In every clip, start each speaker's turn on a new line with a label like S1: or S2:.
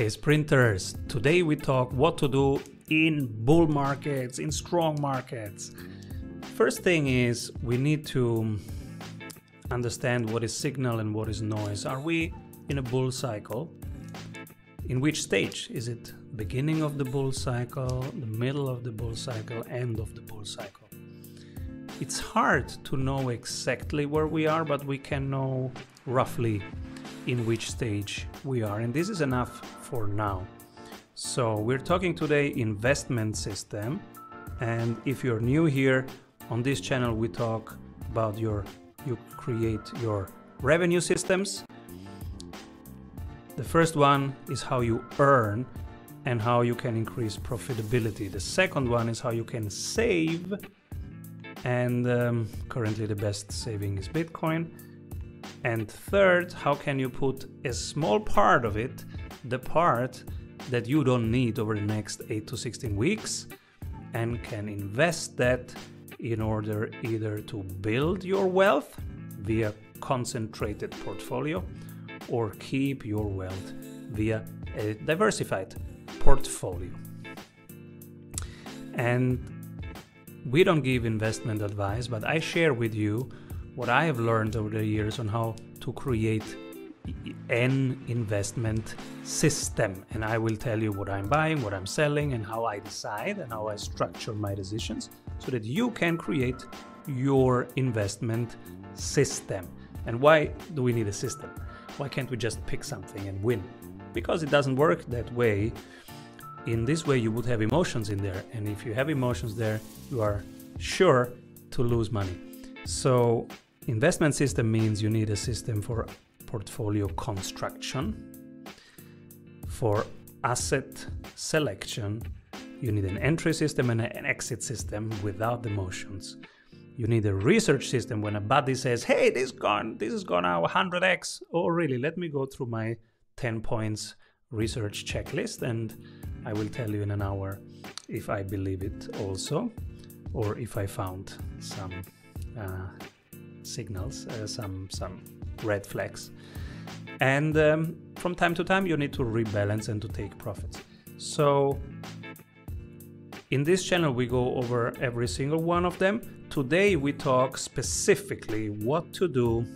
S1: Hey sprinters, today we talk what to do in bull markets, in strong markets. First thing is we need to understand what is signal and what is noise. Are we in a bull cycle? In which stage? Is it beginning of the bull cycle, the middle of the bull cycle, end of the bull cycle? It's hard to know exactly where we are, but we can know roughly in which stage we are. And this is enough for now. So we're talking today investment system. And if you're new here on this channel, we talk about your, you create your revenue systems. The first one is how you earn and how you can increase profitability. The second one is how you can save. And um, currently the best saving is Bitcoin. And third, how can you put a small part of it, the part that you don't need over the next 8 to 16 weeks, and can invest that in order either to build your wealth via concentrated portfolio or keep your wealth via a diversified portfolio. And we don't give investment advice, but I share with you what I have learned over the years on how to create an investment system. And I will tell you what I'm buying, what I'm selling, and how I decide and how I structure my decisions so that you can create your investment system. And why do we need a system? Why can't we just pick something and win? Because it doesn't work that way. In this way, you would have emotions in there. And if you have emotions there, you are sure to lose money. So investment system means you need a system for portfolio construction, for asset selection, you need an entry system and an exit system without the motions. You need a research system when a buddy says, "Hey, this gone, this is gone now 100x." Oh, really? Let me go through my 10 points research checklist and I will tell you in an hour if I believe it also or if I found some signals, uh, some some red flags. And um, from time to time, you need to rebalance and to take profits. So in this channel, we go over every single one of them. Today, we talk specifically what to do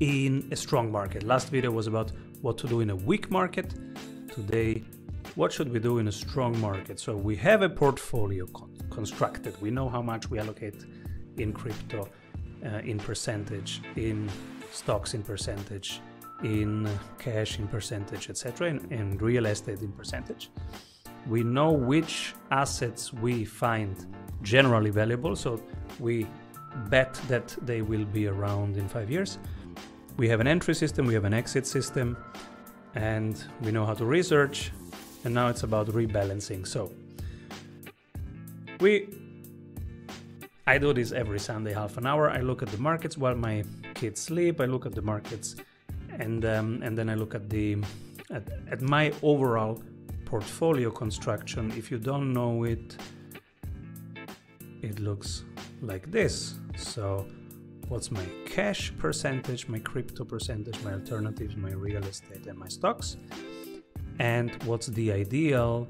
S1: in a strong market. Last video was about what to do in a weak market. Today, what should we do in a strong market? So we have a portfolio con constructed. We know how much we allocate in crypto uh, in percentage, in stocks in percentage, in cash in percentage, etc., in real estate in percentage. We know which assets we find generally valuable, so we bet that they will be around in five years. We have an entry system, we have an exit system, and we know how to research, and now it's about rebalancing. So we I do this every Sunday, half an hour. I look at the markets while my kids sleep. I look at the markets, and um, and then I look at the at, at my overall portfolio construction. If you don't know it, it looks like this. So, what's my cash percentage, my crypto percentage, my alternatives, my real estate, and my stocks? And what's the ideal?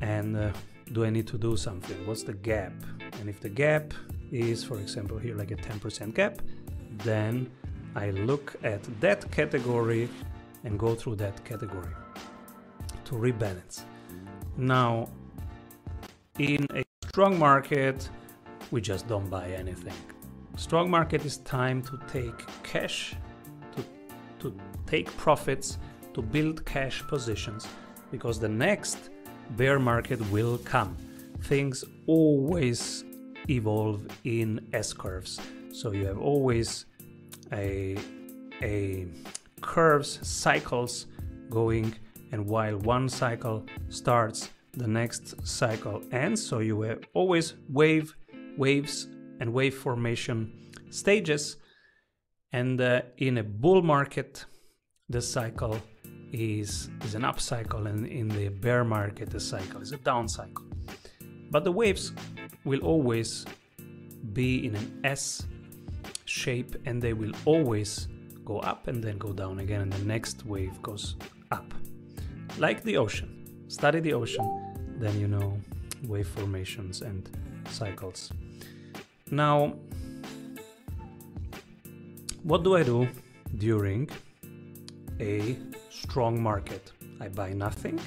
S1: And uh, do I need to do something? What's the gap? And if the gap is, for example, here like a 10% gap, then I look at that category and go through that category to rebalance. Now, in a strong market, we just don't buy anything. Strong market is time to take cash, to, to take profits, to build cash positions, because the next bear market will come. Things always evolve in S curves. So you have always a, a curves, cycles going, and while one cycle starts, the next cycle ends. So you have always wave, waves, and wave formation stages. And uh, in a bull market, the cycle is, is an up cycle, and in the bear market, the cycle is a down cycle. But the waves will always be in an S shape and they will always go up and then go down again and the next wave goes up. like the ocean. Study the ocean, then you know wave formations and cycles. Now, what do I do during a strong market? I buy nothing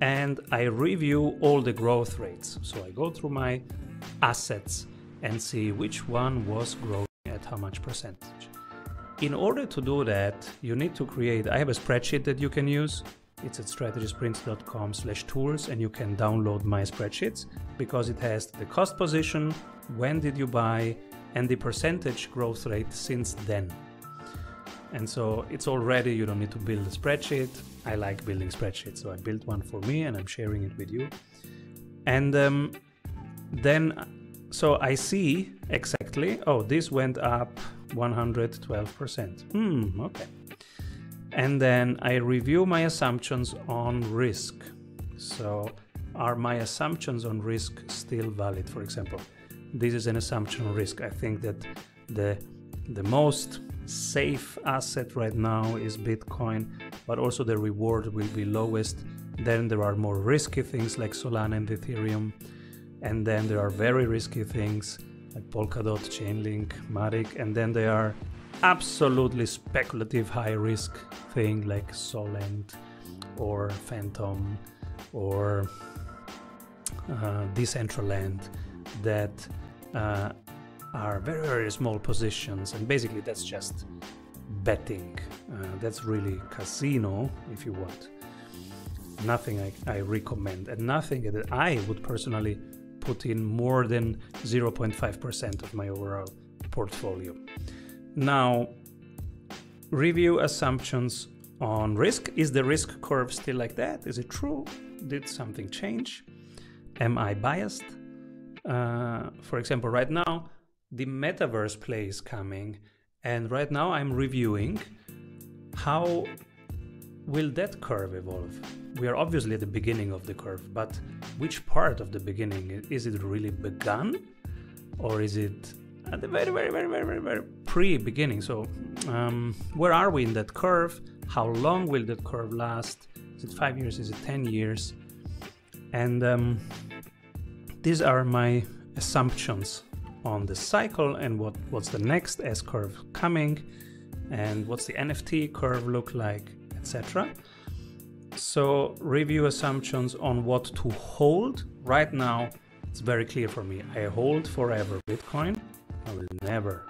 S1: and I review all the growth rates. So I go through my assets and see which one was growing at how much percentage. In order to do that, you need to create, I have a spreadsheet that you can use. It's at strategysprints.com slash tools and you can download my spreadsheets because it has the cost position, when did you buy, and the percentage growth rate since then. And so it's all ready, you don't need to build a spreadsheet. I like building spreadsheets, so I built one for me and I'm sharing it with you. And um, then, so I see exactly, oh, this went up 112%. Hmm, okay. And then I review my assumptions on risk. So, are my assumptions on risk still valid? For example, this is an assumption on risk. I think that the the most safe asset right now is Bitcoin, but also the reward will be lowest. Then there are more risky things like Solana and Ethereum, and then there are very risky things like Polkadot, Chainlink, Matic, and then there are absolutely speculative high risk thing like Solend or Fantom or uh, Decentraland that uh, are very very small positions and basically that's just betting uh, that's really casino if you want nothing I, I recommend and nothing that I would personally put in more than 0.5% of my overall portfolio. Now, review assumptions on risk. Is the risk curve still like that? Is it true? Did something change? Am I biased? Uh, for example, right now, the metaverse play is coming, and right now I'm reviewing how will that curve evolve? We are obviously at the beginning of the curve, but which part of the beginning? Is it really begun? Or is it at the very, very, very, very, very, very pre beginning? So, um, where are we in that curve? How long will that curve last? Is it five years? Is it 10 years? And um, these are my assumptions on the cycle and what, what's the next S curve coming and what's the NFT curve look like etc. So review assumptions on what to hold. Right now, it's very clear for me. I hold forever Bitcoin. I will never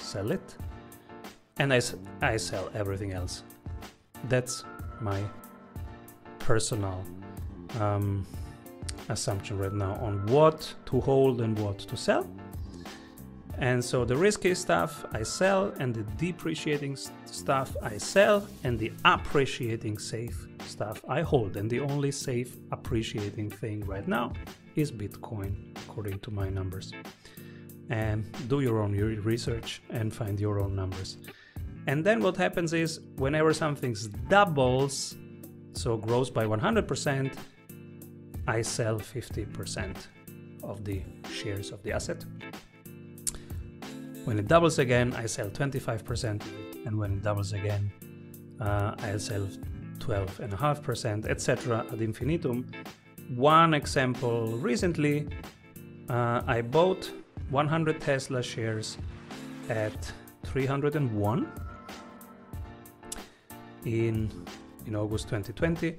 S1: sell it. And I, I sell everything else. That's my personal um, assumption right now on what to hold and what to sell. And so the risky stuff I sell, and the depreciating stuff I sell, and the appreciating safe stuff I hold. And the only safe appreciating thing right now is Bitcoin, according to my numbers. And do your own research and find your own numbers. And then what happens is whenever something doubles, so grows by 100%, I sell 50% of the shares of the asset when it doubles again, I sell 25%, and when it doubles again, uh, I'll sell 12.5%, etc. ad infinitum. One example recently, uh, I bought 100 Tesla shares at 301 in in August 2020.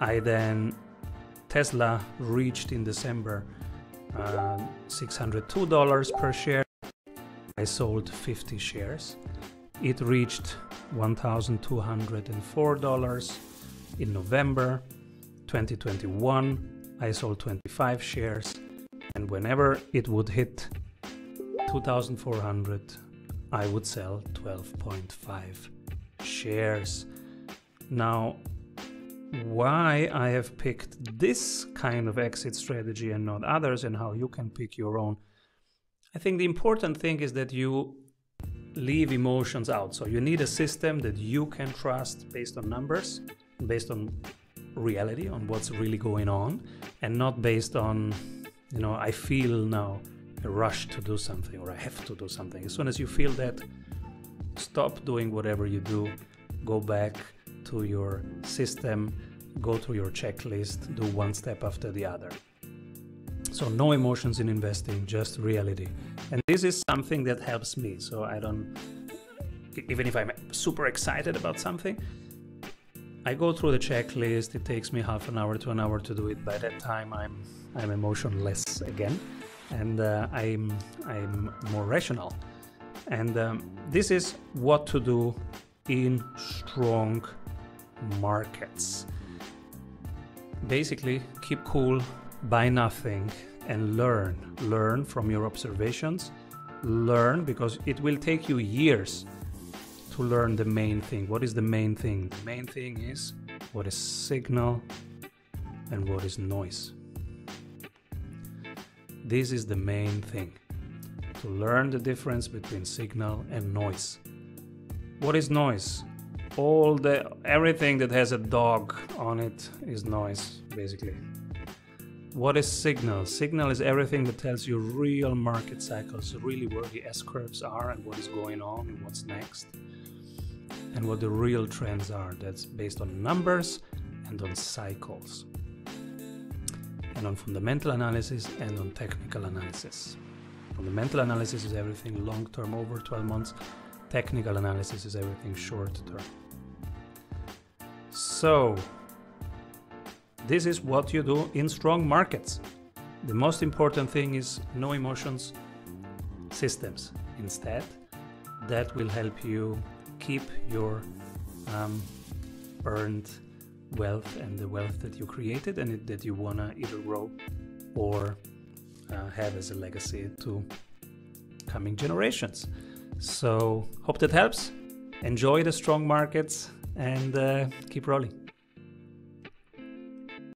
S1: I then Tesla reached in December uh, $602 per share. I sold 50 shares. It reached $1,204 in November 2021. I sold 25 shares, and whenever it would hit 2,400, I would sell 12.5 shares. Now, why I have picked this kind of exit strategy and not others, and how you can pick your own I think the important thing is that you leave emotions out. So you need a system that you can trust based on numbers, based on reality, on what's really going on, and not based on, you know, I feel now a rush to do something or I have to do something. As soon as you feel that, stop doing whatever you do, go back to your system, go through your checklist, do one step after the other. So, no emotions in investing, just reality. And this is something that helps me. So, I don't, even if I'm super excited about something, I go through the checklist. It takes me half an hour to an hour to do it. By that time, I'm I'm emotionless again, and uh, I'm I'm more rational. And um, this is what to do in strong markets. Basically, keep cool, buy nothing, and learn. Learn from your observations. Learn because it will take you years to learn the main thing. What is the main thing? The main thing is what is signal and what is noise. This is the main thing to learn the difference between signal and noise. What is noise? All the everything that has a dog on it is noise basically. What is signal? Signal is everything that tells you real market cycles, really where the S curves are and what is going on and what's next, and what the real trends are. That's based on numbers and on cycles, and on fundamental analysis and on technical analysis. Fundamental analysis is everything long term, over 12 months. Technical analysis is everything short term. So, this is what you do in strong markets. The most important thing is no emotions, systems. Instead, that will help you keep your um, earned wealth and the wealth that you created and it, that you want to either grow or uh, have as a legacy to coming generations. So, hope that helps. Enjoy the strong markets and uh, keep rolling.